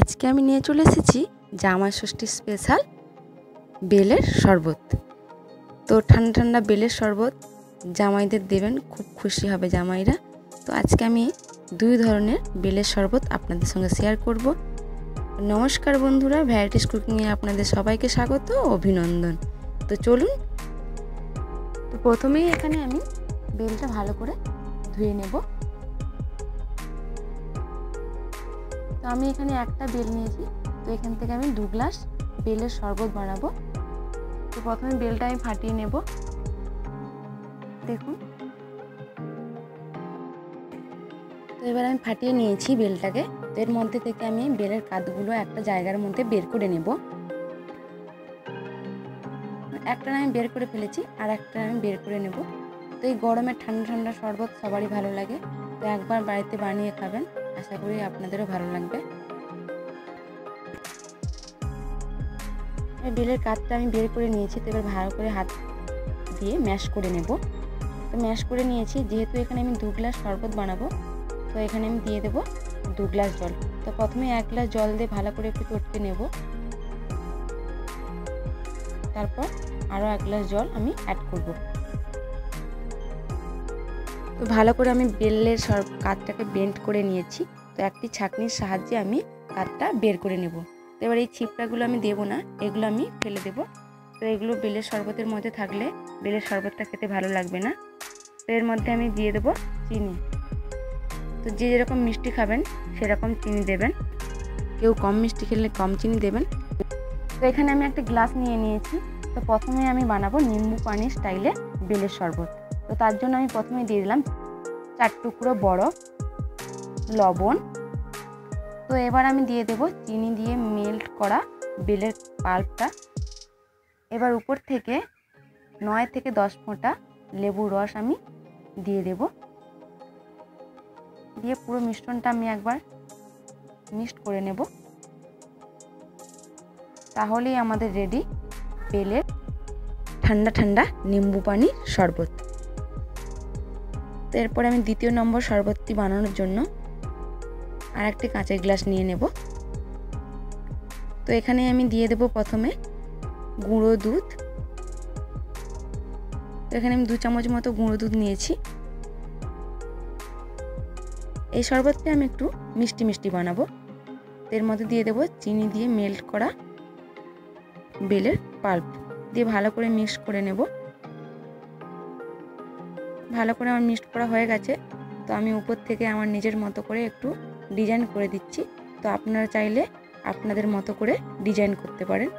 আজকে আমি নিয়ে চলে এসেছি জামাই ষষ্ঠী স্পেশাল বেলের শরবত। তো ঠান্ডা ঠান্ডা বেলের শরবত জামাইদের দেবেন, খুব খুশি হবে জামাইরা। তো আজকে আমি দুই ধরনের বেলের শরবত আপনাদের সঙ্গে শেয়ার করব। নমস্কার বন্ধুরা ভ্যারাইটিস কুকিংয়ে আপনাদের সবাইকে স্বাগত অভিনন্দন। তো চলুন, তো প্রথমেই এখানে আমি বেলটা ভালো করে ধুয়ে নেব। তো আমি এখানে একটা বেল নিয়েছি। তো এখান থেকে আমি দু গ্লাস বেলের শরবত বানাবো। তো প্রথমে বেলটা আমি ফাটিয়ে নেব। দেখুন। তো এবার আমি ফাটিয়ে নিয়েছি বেলটাকে। তো এর মধ্যে থেকে আমি বেলের কাঁধগুলো একটা জায়গার মধ্যে বের করে নেব। একটা আমি বের করে ফেলেছি, আর একটা আমি বের করে নেব। তো এই গরমে ঠান্ডা ঠান্ডা শরবত সবারই ভালো লাগে। তো একবার বাড়িতে বানিয়ে খাবেন। আশা করি আপনাদেরও ভালো লাগবে। বেলের কাঠটা আমি বের করে নিয়েছি, তো এবার ভালো করে হাত দিয়ে ম্যাশ করে নেব। তো ম্যাশ করে নিয়েছি, যেহেতু এখানে আমি দু গ্লাস শরবত বানাবো, তো এখানে আমি দিয়ে দেবো দু গ্লাস জল। তো প্রথমে এক গ্লাস জল দিয়ে ভালো করে একটু চটকে নেব। তারপর আরও এক গ্লাস জল আমি অ্যাড করব। তো ভালো করে আমি বেলের সর, কাঠটাকে বেন্ড করে নিয়েছি। তো একটি ছাঁকনির সাহায্যে আমি কাঠটা বের করে নেব। তো এবার এই ছিপটাগুলো আমি দেবো না, এগুলো আমি ফেলে দেব। তো এগুলো বেলের শরবতের মধ্যে থাকলে বেলের শরবতটা খেতে ভালো লাগবে না। তো এর মধ্যে আমি দিয়ে দেবো চিনি। তো যে যেরকম মিষ্টি খাবেন, সেরকম চিনি দেবেন। কেউ কম মিষ্টি খেলে কম চিনি দেবেন। তো এখানে আমি একটা গ্লাস নিয়ে নিয়েছি। তো প্রথমে আমি বানাবো নিম্বু পানির স্টাইলে বেলের শরবত। তো তার জন্য আমি প্রথমে দিয়ে দিলাম চার টুকরো বড় লবণ। তো এবার আমি দিয়ে দেব চিনি দিয়ে মেল্ট করা বেলের পাল্পটা। এবার উপর থেকে নয় থেকে দশ ফোঁটা লেবুর রস আমি দিয়ে দেব। দিয়ে পুরো মিশ্রণটা আমি একবার মিক্সড করে নেব। তাহলেই আমাদের রেডি বেলের ঠান্ডা ঠান্ডা নিম্বু পানির শরবত। তো এরপরে আমি দ্বিতীয় নম্বর শরবতটি বানানোর জন্য আর একটি কাঁচের গ্লাস নিয়ে নেব। তো এখানে আমি দিয়ে দেব প্রথমে গুঁড়ো দুধ। তো এখানে আমি দু চামচ মতো গুঁড়ো দুধ নিয়েছি। এই শরবতটা আমি একটু মিষ্টি মিষ্টি বানাবো। এর মধ্যে দিয়ে দেব চিনি দিয়ে মেল্ট করা বেলের পাল্প দিয়ে ভালো করে মিক্স করে নেব। ভালো করে আমার মিক্সড করা হয়ে গেছে। তো আমি উপর থেকে আমার নিজের মতো করে একটু ডিজাইন করে দিচ্ছি। তো আপনারা চাইলে আপনাদের মতো করে ডিজাইন করতে পারেন।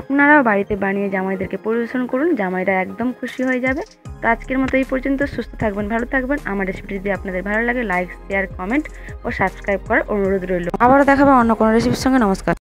আপনারাও বাড়িতে বানিয়ে জামাইদেরকে পরিবেশন করুন, জামাইরা একদম খুশি হয়ে যাবে। তো আজকের মতো এই পর্যন্ত, সুস্থ থাকবেন, ভালো থাকবেন। আমার রেসিপিটি যদি আপনাদের ভালো লাগে লাইক শেয়ার কমেন্ট ও সাবস্ক্রাইব করার অনুরোধ রইল। আবারও দেখাবো অন্য কোনো রেসিপির সঙ্গে। নমস্কার।